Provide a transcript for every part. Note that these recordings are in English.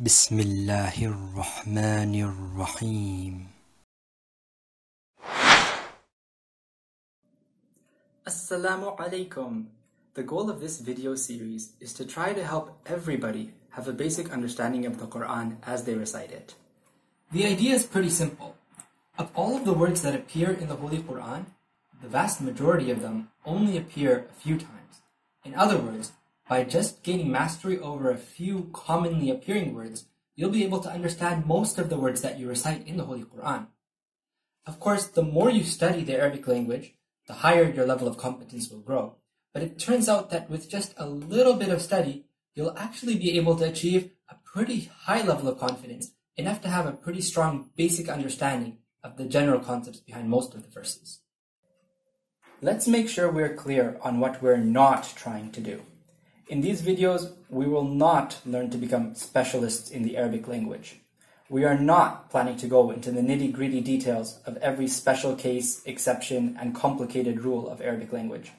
بسم الله الرحمن الرحيم Assalamu alaikum. The goal of this video series is to try to help everybody have a basic understanding of the Quran as they recite it. The idea is pretty simple. Of all of the words that appear in the Holy Quran, the vast majority of them only appear a few times. In other words, by just gaining mastery over a few commonly appearing words, you'll be able to understand most of the words that you recite in the Holy Quran. Of course, the more you study the Arabic language, the higher your level of competence will grow. But it turns out that with just a little bit of study, you'll actually be able to achieve a pretty high level of confidence, enough to have a pretty strong basic understanding of the general concepts behind most of the verses. Let's make sure we're clear on what we're not trying to do. In these videos, we will not learn to become specialists in the Arabic language. We are not planning to go into the nitty gritty details of every special case, exception, and complicated rule of Arabic language.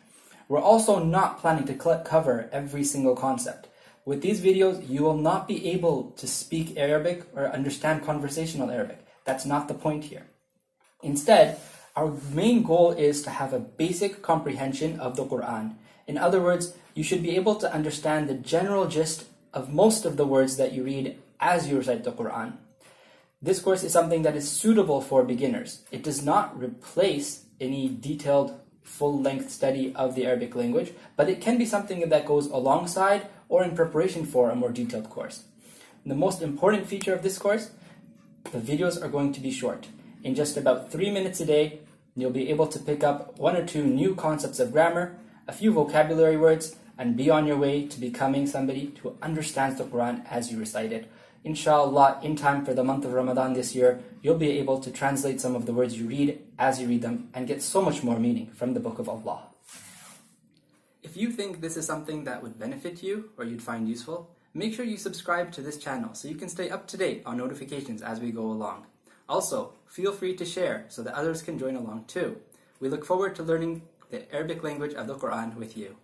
We're also not planning to cover every single concept. With these videos, you will not be able to speak Arabic or understand conversational Arabic. That's not the point here. Instead, our main goal is to have a basic comprehension of the Quran. In other words, you should be able to understand the general gist of most of the words that you read as you recite the Quran. This course is something that is suitable for beginners. It does not replace any detailed full-length study of the Arabic language, but it can be something that goes alongside or in preparation for a more detailed course. The most important feature of this course, the videos are going to be short. In just about three minutes a day, you'll be able to pick up one or two new concepts of grammar, a few vocabulary words, and be on your way to becoming somebody who understands the Quran as you recite it inshallah, in time for the month of Ramadan this year, you'll be able to translate some of the words you read as you read them and get so much more meaning from the Book of Allah. If you think this is something that would benefit you or you'd find useful, make sure you subscribe to this channel so you can stay up to date on notifications as we go along. Also, feel free to share so that others can join along too. We look forward to learning the Arabic language of the Quran with you.